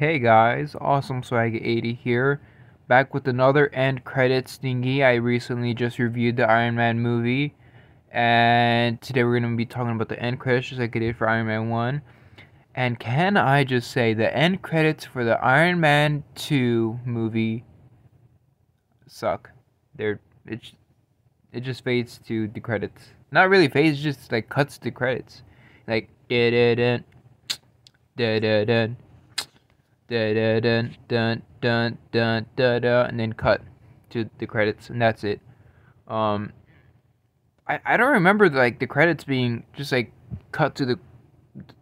Hey guys, Awesome Swag 80 here, back with another end credits thingy. I recently just reviewed the Iron Man movie, and today we're going to be talking about the end credits just like I did for Iron Man 1. And can I just say, the end credits for the Iron Man 2 movie suck. They're, it, it just fades to the credits. Not really fades, just like cuts to credits. Like, da da da da da da da da dun da da and then cut to the credits and that's it. Um I I don't remember like the credits being just like cut to the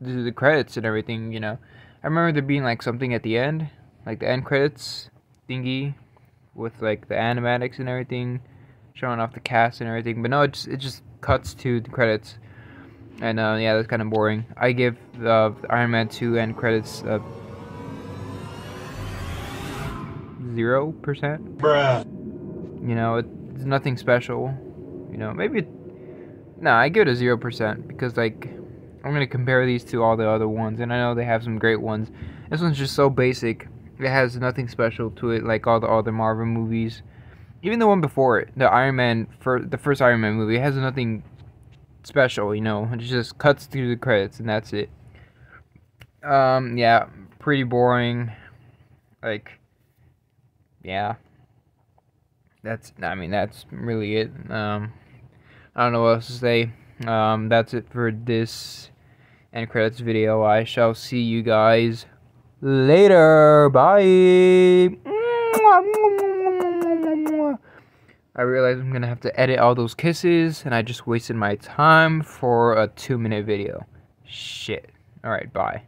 to the credits and everything, you know. I remember there being like something at the end, like the end credits thingy with like the animatics and everything showing off the cast and everything. But no, it just, it just cuts to the credits. And uh, yeah, that's kind of boring. I give uh, Iron Man 2 end credits uh, 0%. Bruh. You know, it's nothing special. You know, maybe. It, nah, I give it a 0% because, like, I'm going to compare these to all the other ones. And I know they have some great ones. This one's just so basic. It has nothing special to it, like all the other Marvel movies. Even the one before it, the Iron Man, for the first Iron Man movie, it has nothing special. You know, it just cuts through the credits and that's it. Um, yeah, pretty boring. Like, yeah. That's, I mean, that's really it. Um, I don't know what else to say. Um, that's it for this end credits video. I shall see you guys later. Bye. I realize I'm gonna have to edit all those kisses, and I just wasted my time for a two minute video. Shit. Alright, bye.